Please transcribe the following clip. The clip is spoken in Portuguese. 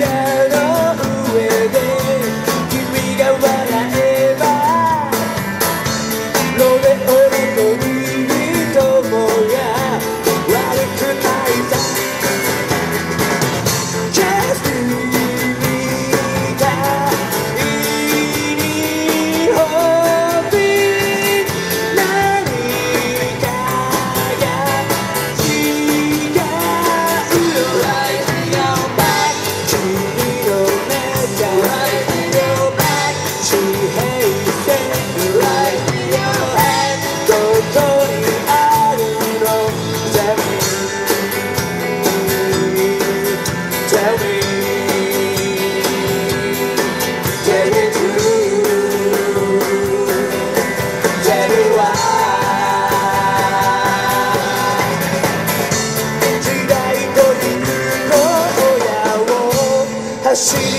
yeah. destino.